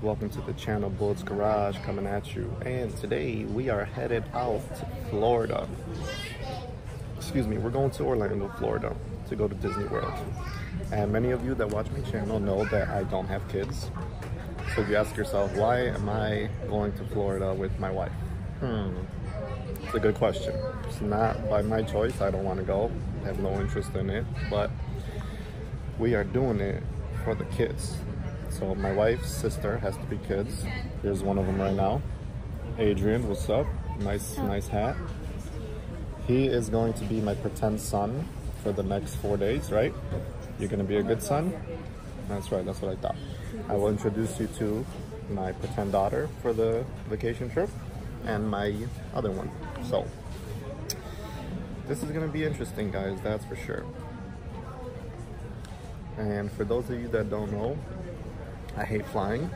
Welcome to the channel Bullets Garage coming at you. And today we are headed out to Florida. Excuse me, we're going to Orlando, Florida to go to Disney World. And many of you that watch my channel know that I don't have kids. So you ask yourself, why am I going to Florida with my wife? Hmm, it's a good question. It's not by my choice, I don't want to go. I have no interest in it, but we are doing it for the kids so my wife's sister has to be kids. Here's one of them right now. Adrian, what's up? Nice, oh. nice hat. He is going to be my pretend son for the next four days, right? You're gonna be a good son? That's right, that's what I thought. I will introduce you to my pretend daughter for the vacation trip and my other one. So, this is gonna be interesting, guys, that's for sure. And for those of you that don't know, I hate flying.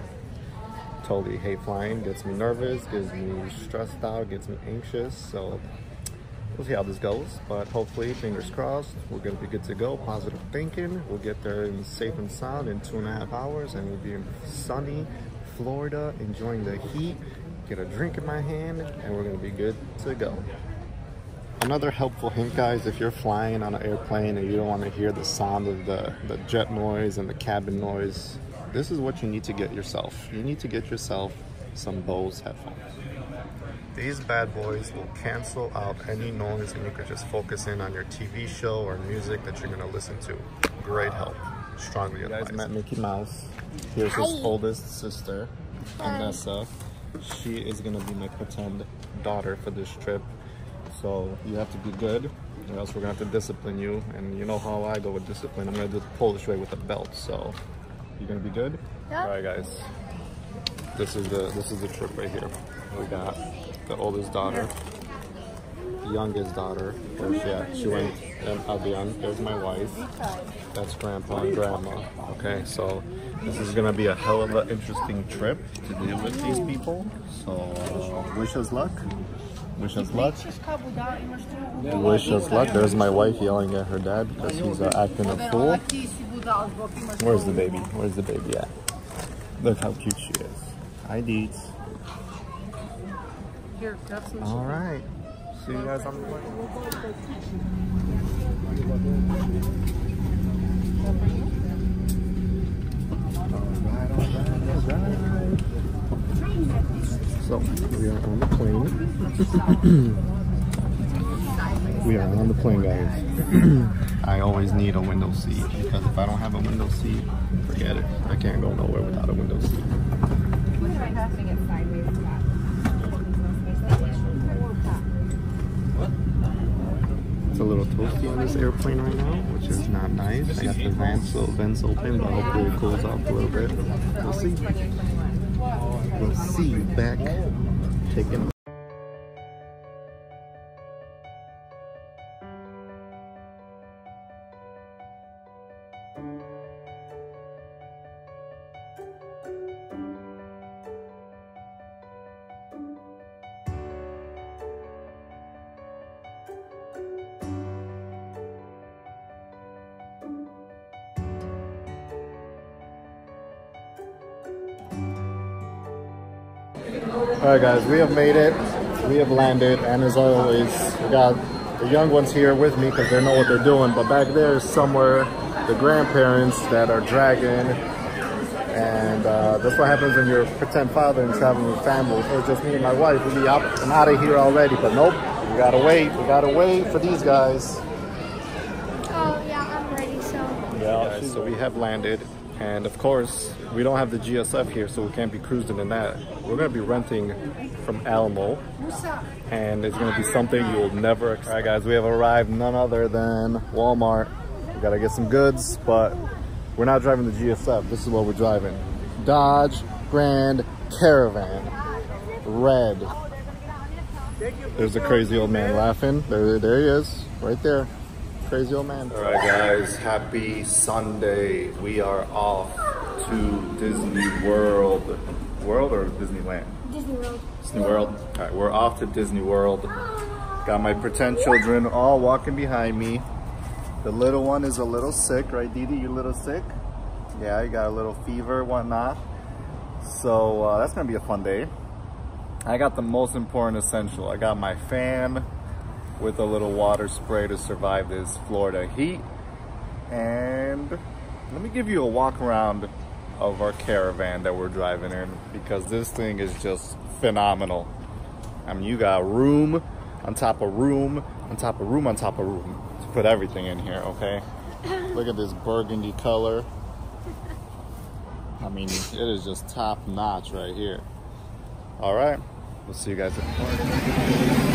Totally hate flying. Gets me nervous, gets me stressed out, gets me anxious. So we'll see how this goes. But hopefully, fingers crossed, we're gonna be good to go. Positive thinking. We'll get there in safe and sound in two and a half hours, and we'll be in sunny Florida, enjoying the heat. Get a drink in my hand, and we're gonna be good to go. Another helpful hint, guys, if you're flying on an airplane and you don't want to hear the sound of the, the jet noise and the cabin noise, this is what you need to get yourself. You need to get yourself some Bose headphones. These bad boys will cancel out any noise and you can just focus in on your TV show or music that you're gonna listen to. Great help. Strongly advised. You guys met Mickey Mouse. Here's his Hi. oldest sister, Vanessa. She is gonna be my pretend daughter for this trip. So you have to be good or else we're gonna have to discipline you. And you know how I go with discipline. I'm gonna do the Polish way with a belt. So you gonna be good? Yeah. All right, guys. This is the this is the trip right here. We got the oldest daughter, youngest daughter. Where's she went in Albion. There's my wife. That's grandpa and grandma. Okay, so this is gonna be a hell of an interesting trip to deal with these people. So wish us luck. Wish us luck. Wish us luck. There's my wife yelling at her dad because he's uh, acting a fool. Where's the baby? Where's the baby at? Look how cute she is. Hi, Deets. Here, grab some All right. See you guys on the way. So, we are on the plane. We are on the plane, guys. I always need a window seat because if I don't have a window seat, forget it. I can't go nowhere without a window seat. It's a little toasty on this airplane right now, which is not nice. I got the vents, vents open, but hopefully it cools off a little bit. We'll see. We'll see you back taking All right, guys, we have made it. We have landed, and as always, we got the young ones here with me because they know what they're doing. But back there is somewhere the grandparents that are dragging, and uh, that's what happens when you're a pretend father and traveling with family. If it was just me and my wife, we'd be out and out of here already. But nope, we gotta wait. We gotta wait for these guys. Oh yeah, I'm ready. So yeah, so we have landed and of course, we don't have the GSF here, so we can't be cruising in that. We're gonna be renting from Alamo, and it's gonna be something you will never expect. All right, guys, we have arrived none other than Walmart. We gotta get some goods, but we're not driving the GSF. This is what we're driving. Dodge Grand Caravan, red. There's a crazy old man laughing. There, there he is, right there crazy old man. All right, guys, happy Sunday. We are off to Disney World. World or Disneyland? Disney World. Disney World. All right, we're off to Disney World. Got my pretend children all walking behind me. The little one is a little sick, right, Didi? You a little sick? Yeah, you got a little fever, whatnot. So uh, that's gonna be a fun day. I got the most important essential. I got my fan with a little water spray to survive this Florida heat. And let me give you a walk around of our caravan that we're driving in because this thing is just phenomenal. I mean, you got room on top of room on top of room on top of room to put everything in here, okay? Look at this burgundy color. I mean, it is just top notch right here. All right, we'll see you guys at the.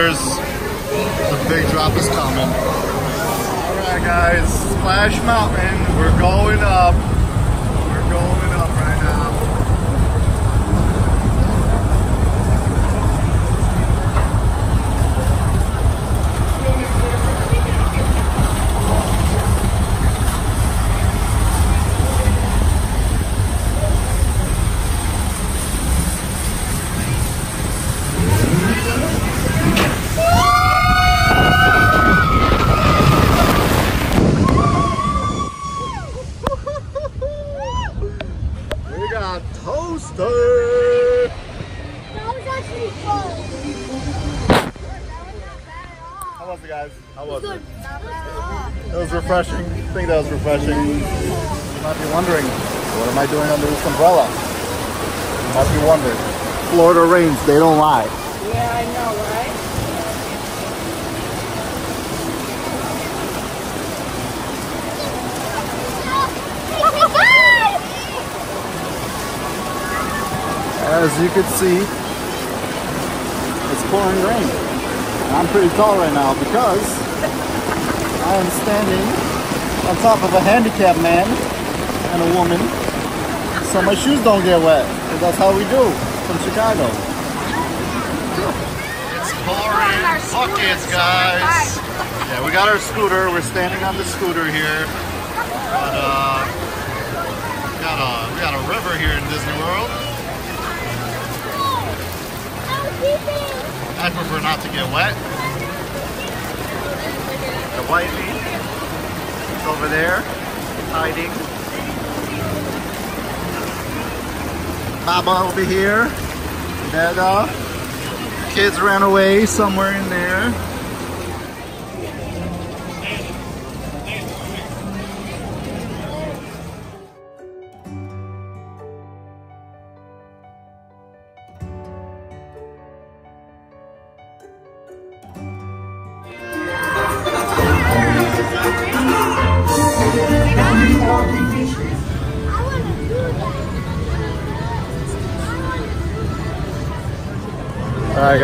There's the big drop is coming. All right, guys, Splash Mountain. We're going up. Was refreshing. You might be wondering, what am I doing under this umbrella? You might be wondering. Florida rains, they don't lie. Yeah, I know, right? as you can see, it's pouring rain. I'm pretty tall right now because I am standing on top of a handicapped man and a woman so my shoes don't get wet. that's how we do from Chicago. It's pouring buckets, guys. Yeah, we got our scooter. We're standing on the scooter here. But uh, we got a we got a river here in Disney World. I prefer not to get wet. The wifey over there hiding. Baba over here. Dada. Kids ran away somewhere in there.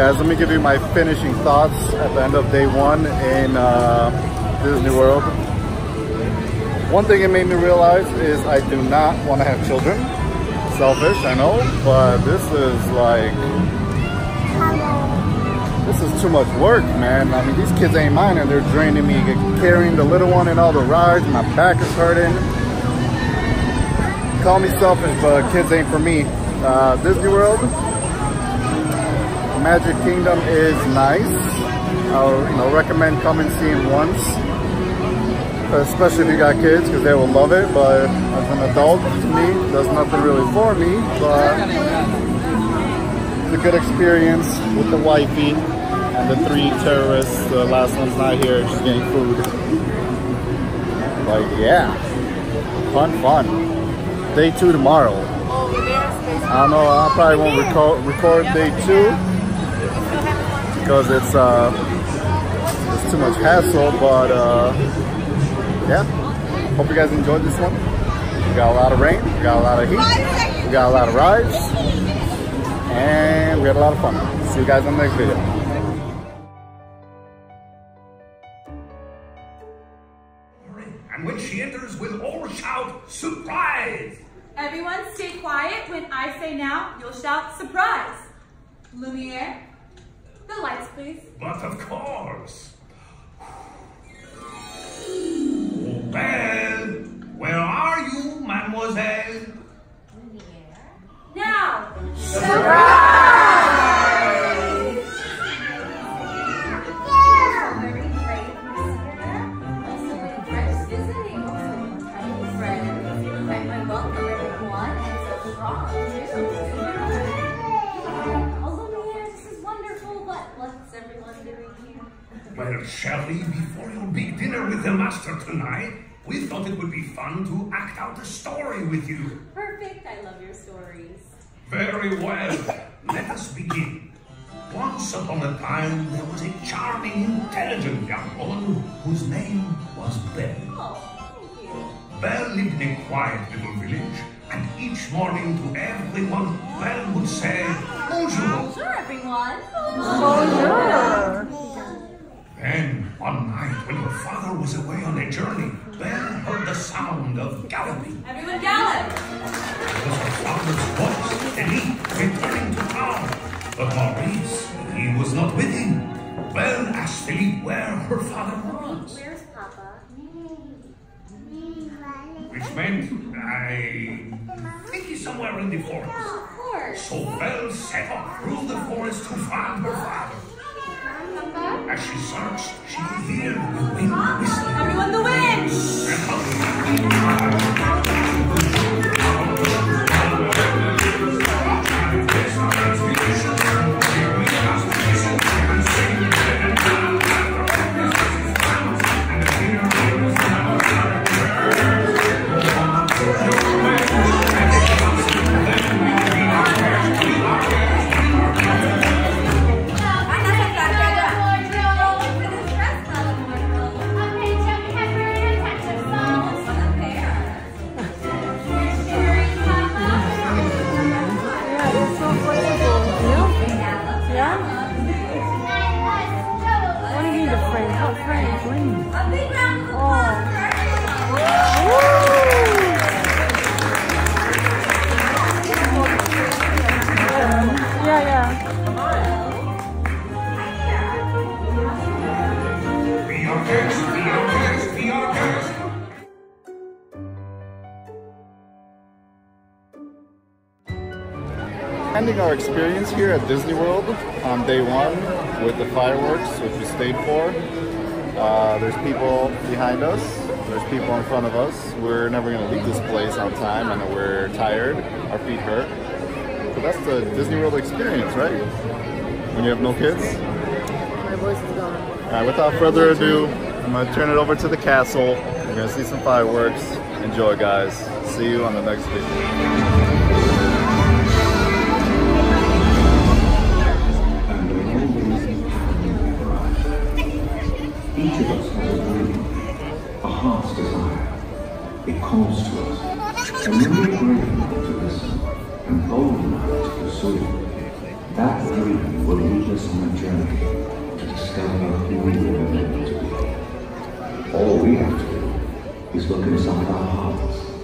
Guys, let me give you my finishing thoughts at the end of day one in uh, Disney World. One thing it made me realize is I do not want to have children. Selfish, I know, but this is like, this is too much work, man. I mean, these kids ain't mine and they're draining me, carrying the little one in all the rides. My back is hurting. Call me selfish, but kids ain't for me. Uh, Disney World, Magic Kingdom is nice. I'll you know, recommend coming seeing once, especially if you got kids, because they will love it. But as an adult, to me, does nothing really for me. But it's a good experience with the wifey and the three terrorists. The last one's not here, just getting food. Like, yeah, fun, fun. Day two tomorrow. I don't know. I probably won't record record day two because it's uh it's too much hassle. But uh, yeah, hope you guys enjoyed this one. We got a lot of rain, we got a lot of heat, we got a lot of rides, and we had a lot of fun. See you guys on the next video. Please. But of course. Belle, where are you, mademoiselle? Now, very what's everyone doing here? Well, Shelley, before your big dinner with the master tonight, we thought it would be fun to act out a story with you. Perfect, I love your stories. Very well. Let us begin. Once upon a time, there was a charming, intelligent young woman whose name was Belle. Oh, thank you. Belle lived in a quiet little village, and each morning to everyone, Belle would say, Bonjour. Sure, everyone. Then, one night, when her father was away on a journey, Belle heard the sound of galloping. Everyone gallop. It was her father's horse, Denis, returning to town. But Maurice, he was not with him. Belle asked Philippe where her father was, Where's Papa? which meant, I think he's somewhere in the forest. So Belle set off through the forest to find her father. As she searched, she could hear the wind whistling. Everyone, the wind. Our experience here at Disney World on day one with the fireworks, which we stayed for. Uh, there's people behind us. There's people in front of us. We're never going to leave this place on time. I know we're tired. Our feet hurt. But that's the Disney World experience, right? When you have no kids. My voice is gone. All right, without further ado, I'm going to turn it over to the castle. We're going to see some fireworks. Enjoy, guys. See you on the next video. Brave enough to listen and bold enough to pursue that dream will lead us on a journey to discover who we were meant to be. All we have to do is look inside our hearts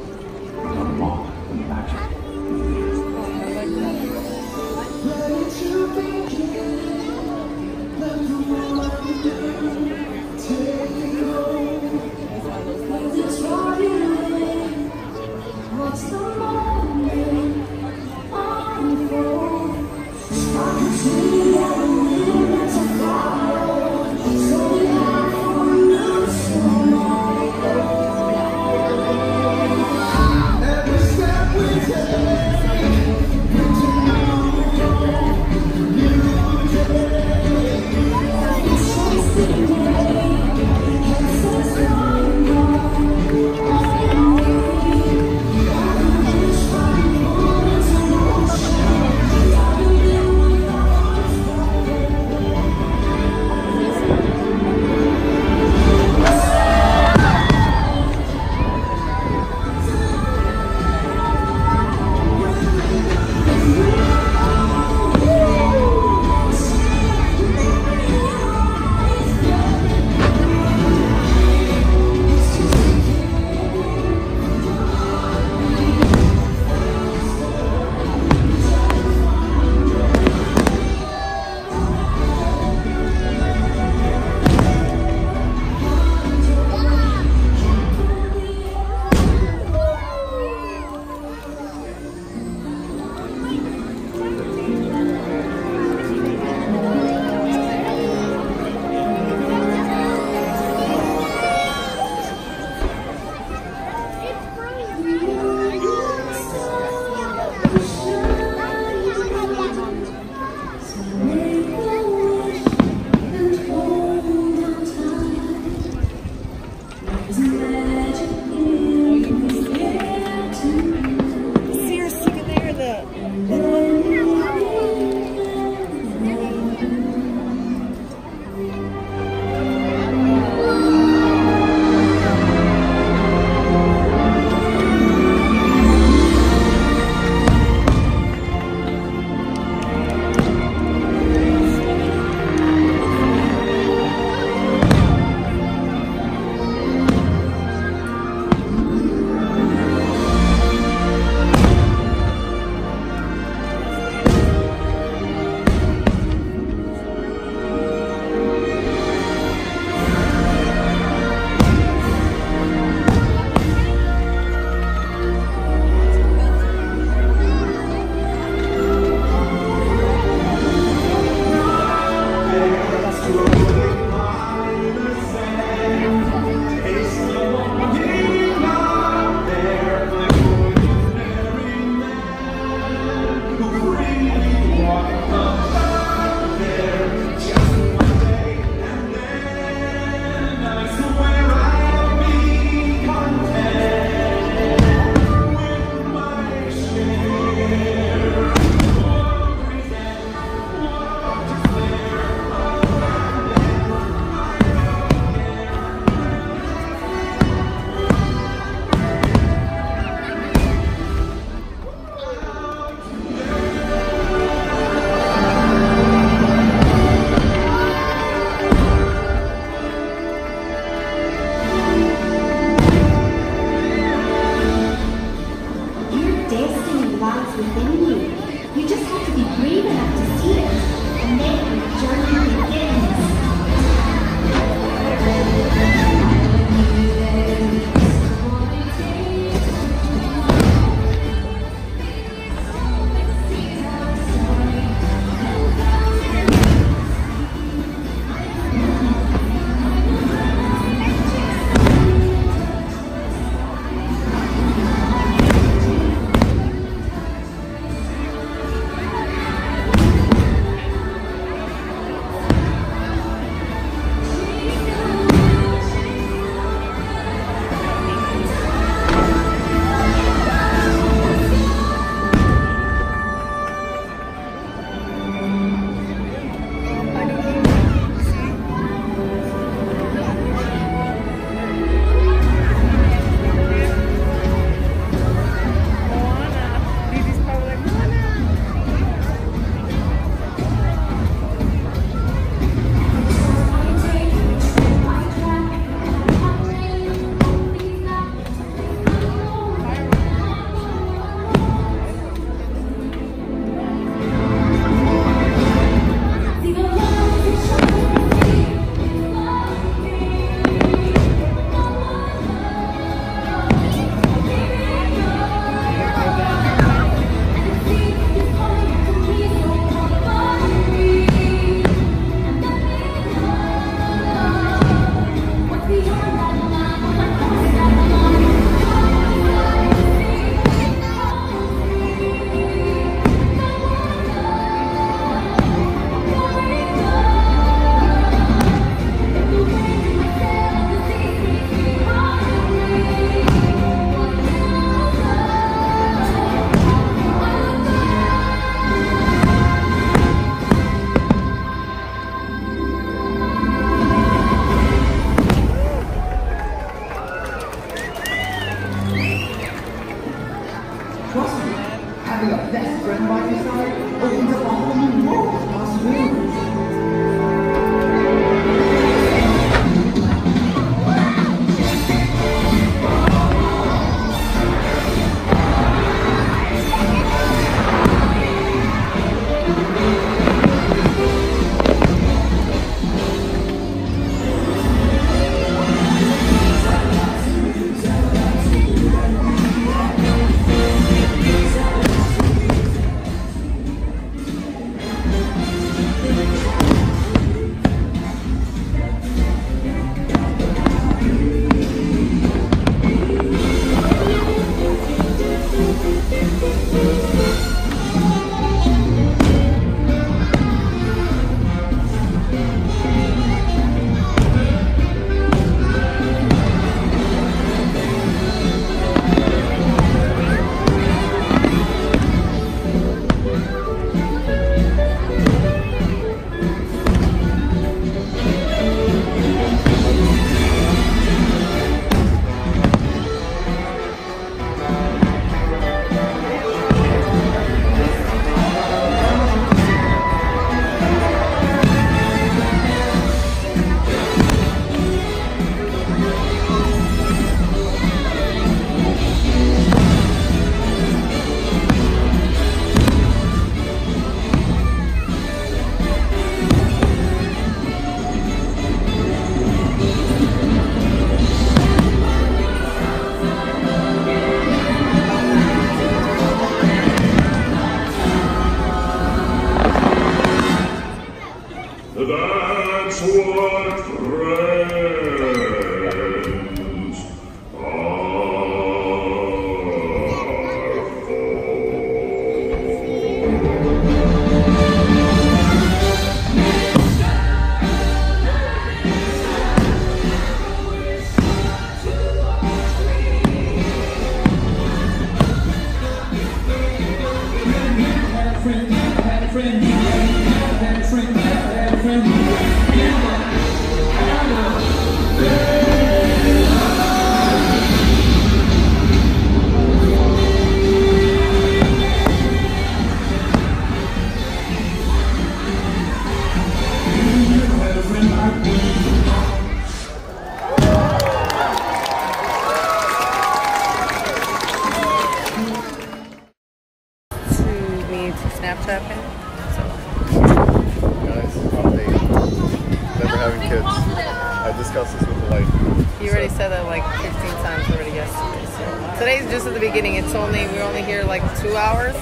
Having a best friend by your side opens up a whole new world of possibilities. Two hours.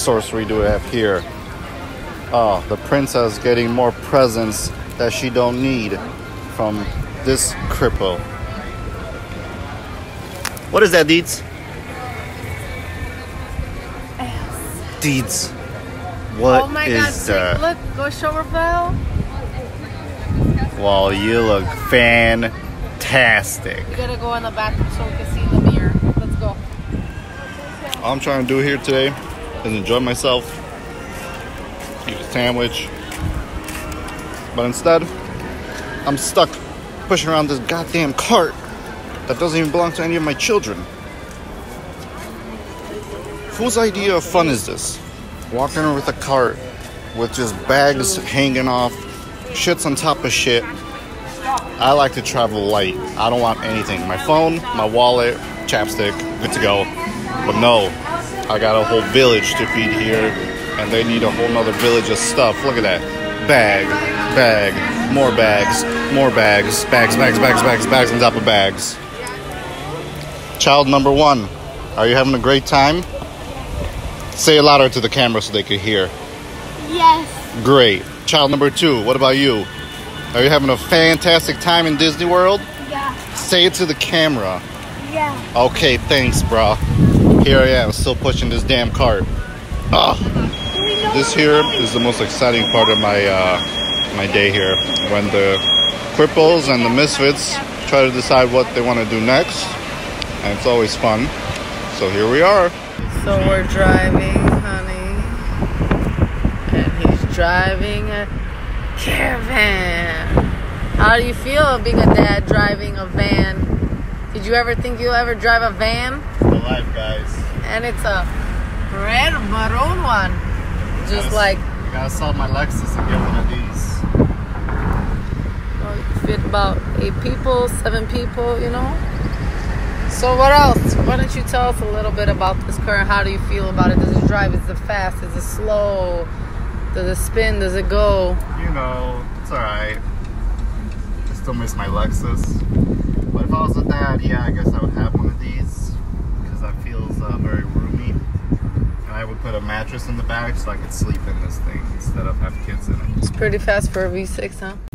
Sorcery do we have here? Oh, the princess getting more presents that she don't need from this cripple. What is that, Deeds? Deeds. What oh my is God! that? Look, go show Rafael. Well, you look fantastic. We gotta go in the bathroom so we can see the mirror. Let's go. I'm trying to do here today is enjoy myself, eat a sandwich. But instead, I'm stuck pushing around this goddamn cart that doesn't even belong to any of my children. Whose idea of fun is this? Walking around with a cart with just bags hanging off, shits on top of shit. I like to travel light. I don't want anything. My phone, my wallet, chapstick, good to go. But no, I got a whole village to feed here, and they need a whole nother village of stuff. Look at that. Bag, bag, more bags, more bags, bags, bags, bags, bags, bags on top of bags. Child number one, are you having a great time? Say it louder to the camera so they can hear. Yes. Great. Child number two, what about you? Are you having a fantastic time in Disney World? Yeah. Say it to the camera. Yeah. Okay, thanks, bro. Here I am, still pushing this damn cart. Ah, this here is the most exciting part of my uh, my day here. When the cripples and the misfits try to decide what they want to do next, and it's always fun. So here we are. So we're driving, honey. And he's driving a caravan. How do you feel being a dad driving a van? Did you ever think you'll ever drive a van? Alive, guys. And it's a red maroon one. Just Gotta- like I gotta sell my Lexus and get one of these. well, you fit about eight people, seven people, you know? So what else? Why don't you tell us a little bit about this car how do you feel about it? Does it drive? Is it fast? Is it slow? Does it spin? Does it go? You know, it's alright. I still miss my Lexus. But if I was a dad, yeah, I guess I would have one of these. Because that feels uh, very roomy. And I would put a mattress in the back so I could sleep in this thing instead of have kids in it. It's pretty fast for a V6, huh?